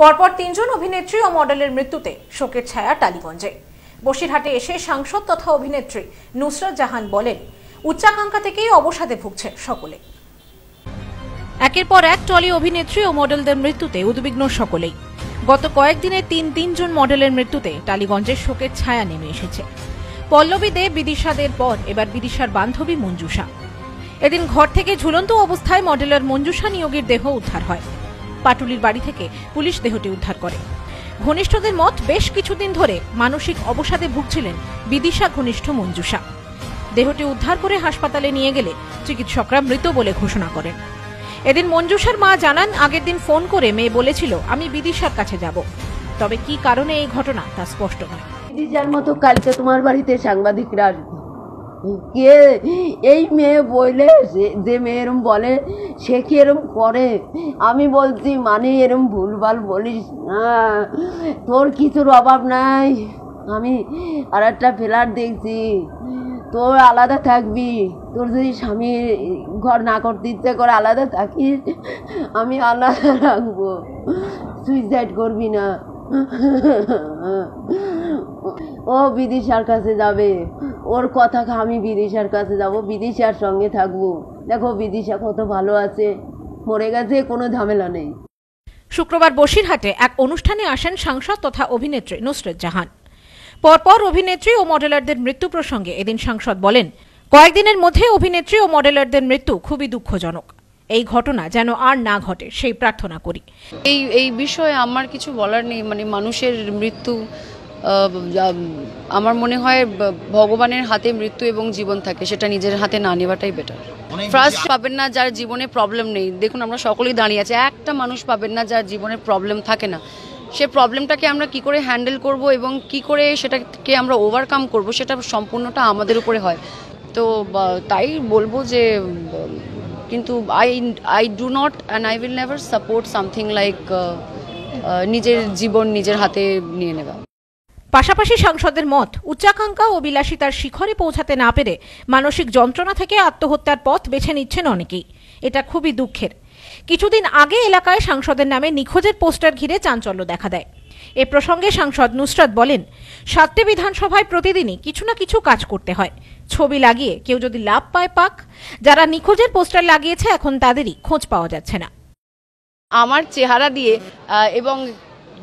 পরপর তিনজন অভিনেত্রী ও মডেলের মৃত্যুতে শোকের ছায়া টালিগঞ্জে। বসিরহাটে এসে সাংসদ তথা অভিনেত্রী নুসরাত জাহান বলেন, উচ্চাকাঙ্ক্ষা থেকেই অবসাদে ভুগছে সকলে। একের পর এক টলি অভিনেত্রী ও মডেলদের মৃত্যুতে উদ্বিগ্ন সকলেই। গত কয়েকদিনে তিন তিনজন মডেলের মৃত্যুতে টালিগঞ্জের শোকের ছায়া নেমে এসেছে। পল্লবী দে বিদিশাদের পর এবার বিদিশার বান্ধবী মঞ্জুষা। এদিন ঘর থেকে ঝুলন্ত অবস্থায় মডেলার মঞ্জুষা নিয়োগের দেহ উদ্ধার হয়। পাটুলির বাড়ি থেকে পুলিশ দেহটি উদ্ধার করে। ঘনিষ্ঠদের মত বেশ কিছুদিন ধরে মানসিক অবসাদে ভুগছিলেন বিদিশা ঘনিষ্ঠ মঞ্জুষা। দেহটি উদ্ধার করে হাসপাতালে নিয়ে গেলে চিকিৎসকরা মৃত বলে ঘোষণা করেন। এদিন মঞ্জুষার মা জানান, আগের দিন ফোন করে মেয়ে বলেছিল, আমি বিদিশার কাছে যাব। তবে কি কারণে এই ঘটনা তা স্পষ্ট নয়। দিদিজার মতো কালকে তোমার বাড়িতে সাংবাদিকরা আসবে। কে এই মেয়ে বইলে যে- যে মেয়ে এরম বলে, সে কি এরম করে? আমি বলছি মানে এরম ভুলভাল বলিস না। তোর কিছুর অভাব নাই। আমি আর একটা ফ্ল্যাট দেখছি। তোর আলাদা থাকবি। তোর যদি স্বামী ঘর না করতে, ইচ্ছে করে আলাদা থাকিস, আমি আলাদা রাখব। সুইসাইড করবি না। ও বিদিশার কাছে যাবে। ওর কথা আমি বিদিশার কাছে যাব বিদিশার সঙ্গে থাকব। দেখো বিদিশা কত ভালো আছে। মরে গেছে কোনো ঝামেলা নেই। শুক্রবার বসিরহাটে এক অনুষ্ঠানে আসেন সাংসদ তথা অভিনেত্রী নুসরত জাহান। পরপর অভিনেত্রী ও মডেলারদের মৃত্যু প্রসঙ্গে এদিন সাংসদ বলেন কয়েকদিনের মধ্যে অভিনেত্রী ও মডেলারদের মৃত্যু খুবই দুঃখজনক। এই ঘটনা যেন আর না ঘটে সেই প্রার্থনা করি। এই এই বিষয়ে আমার কিছু বলার নেই মানে মানুষের মৃত্যু আমার মনে হয় ভগবানের হাতে মৃত্যু এবং জীবন থাকে সেটা নিজের হাতে না নেওয়াটাই বেটার ফার্স্ট পাবেন না যার জীবনে প্রবলেম নেই। দেখুন আমরা সকলেই দাঁড়িয়ে আছি। একটা মানুষ পাবেন না যার জীবনে প্রবলেম থাকে না। সে প্রবলেমটাকে আমরা কি করে হ্যান্ডেল করব এবং কি করে সেটাকে আমরা ওভারকাম করব সেটা সম্পূর্ণটা আমাদের উপরে হয়। তো তাই বলব যে কিন্তু I I do not and I will never support something like নিজের জীবন নিজের হাতে নিয়ে নেওয়া। পাশাপাশি সাংসদের মত, উচ্চাকাঙ্ক্ষা ও বিলাসিতার শিখরে পৌঁছাতে না পেরে মানসিক যন্ত্রণা থেকে আত্মহত্যার পথ বেছে নিচ্ছেন অনেকেই। এটা খুবই দুঃখের। কিছুদিন আগে এলাকায় সাংসদের নামে নিখোঁজের পোস্টার ঘিরে চাঞ্চল্য দেখা দেয়। এ প্রসঙ্গে সাংসদ নুসরাত বলেন, সাতটি বিধানসভায় প্রতিদিনই কিছু না কিছু কাজ করতে হয়। ছবি লাগিয়ে কেউ যদি লাভ পায়, পাক। যারা নিখোঁজের পোস্টার লাগিয়েছে, এখন তাদেরই খোঁজ পাওয়া যাচ্ছে না। আমার চেহারা দিয়ে এবং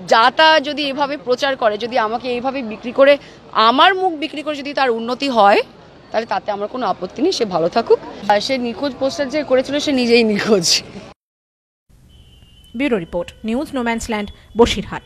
যা তা যদি এভাবে প্রচার করে, যদি আমাকে এইভাবে বিক্রি করে, আমার মুখ বিক্রি করে যদি তার উন্নতি হয়, তাহলে তাতে আমার কোনো আপত্তি নেই, সে ভালো থাকুক। আর সে নিখোঁজ পোস্টার যে করেছিল, সে নিজেই নিখোঁজ। Bureau report, news no man's land Basirhat.